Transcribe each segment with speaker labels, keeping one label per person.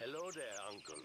Speaker 1: Hello there, Uncle.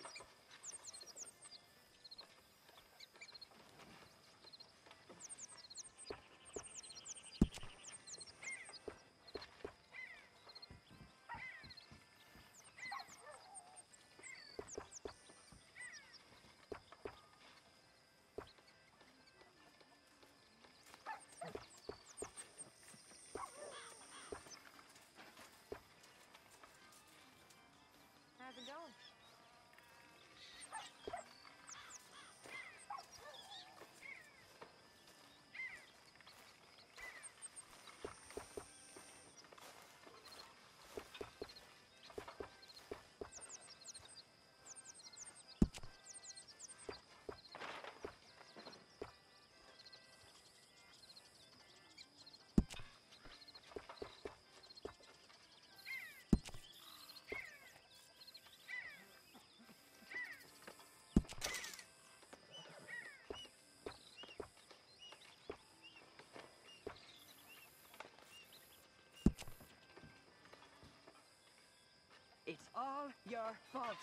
Speaker 2: It's all your fault.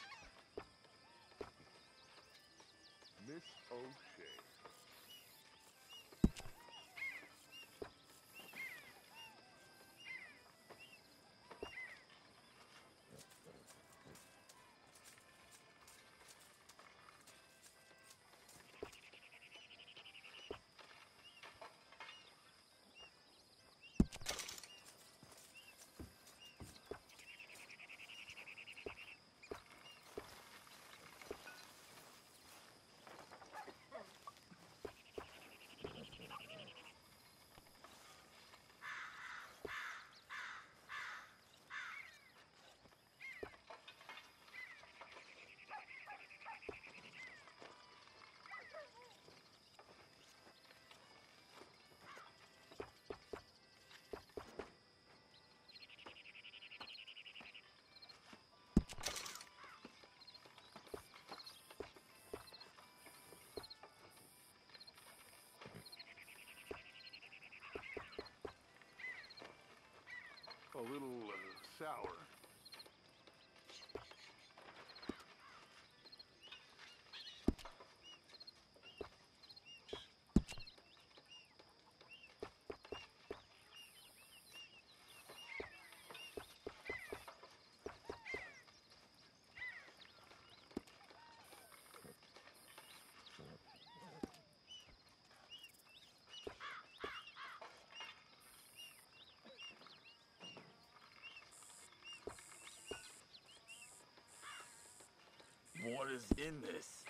Speaker 3: Miss O'Shea. A little uh, sour.
Speaker 4: Is in this?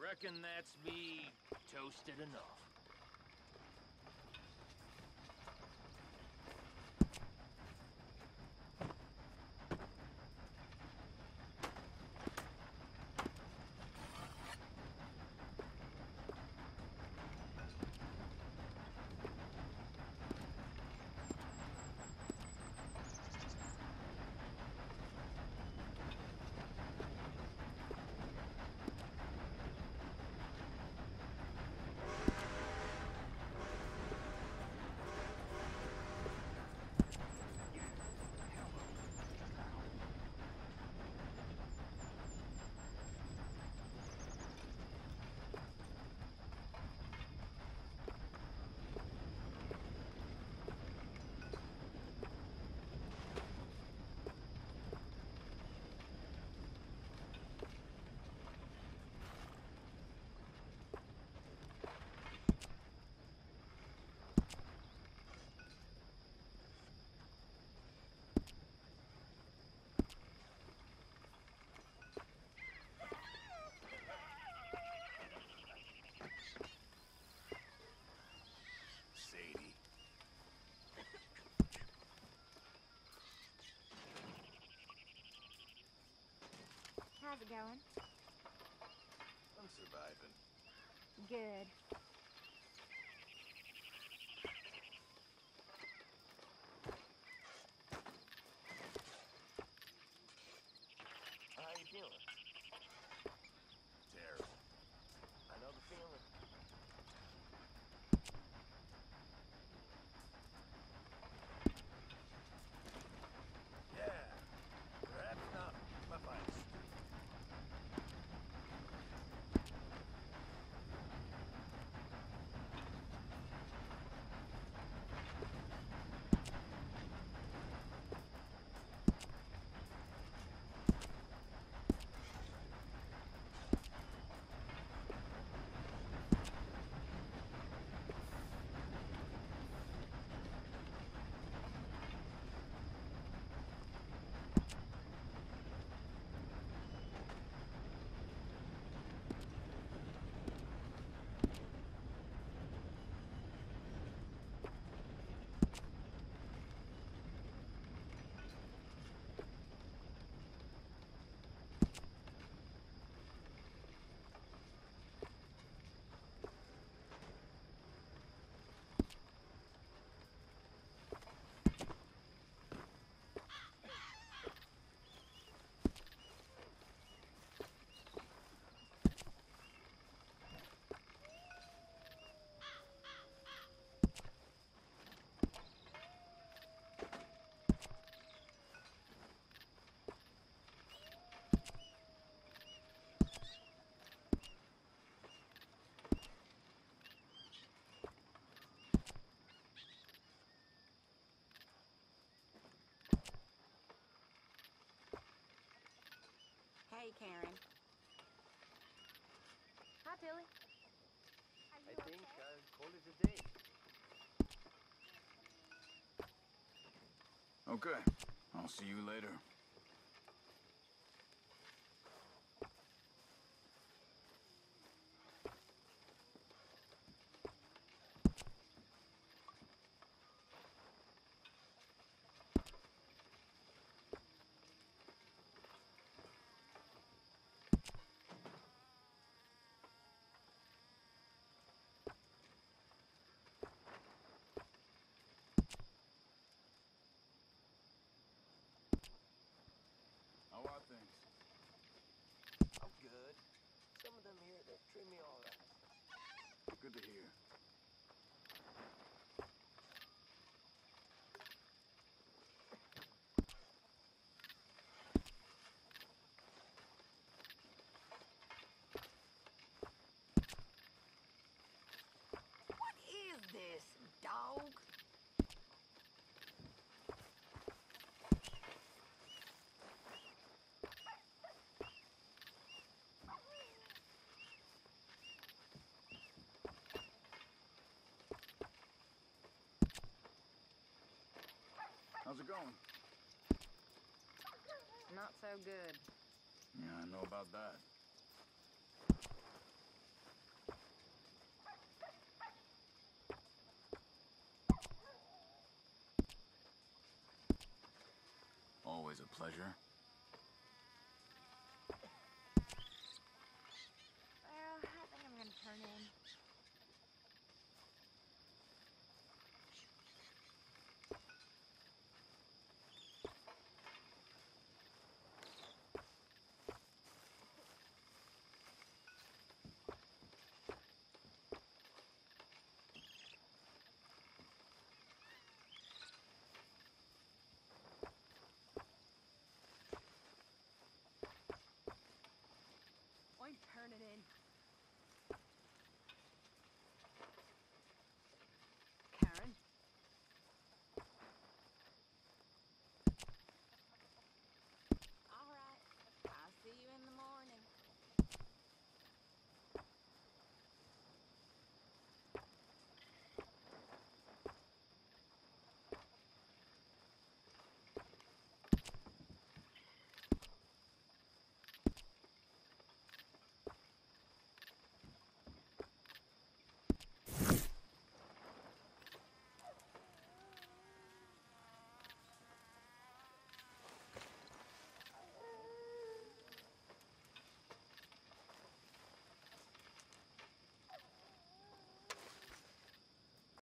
Speaker 1: Reckon that's me toasted enough.
Speaker 5: How's it going?
Speaker 4: I'm surviving.
Speaker 5: Good.
Speaker 2: Karen.
Speaker 5: Hi, Tilly.
Speaker 1: I think I'll call it a day.
Speaker 4: Okay. I'll see you later.
Speaker 1: Treat me all.
Speaker 4: Good to hear. How's it going?
Speaker 2: Not so good.
Speaker 4: Yeah, I know about that. Always a pleasure.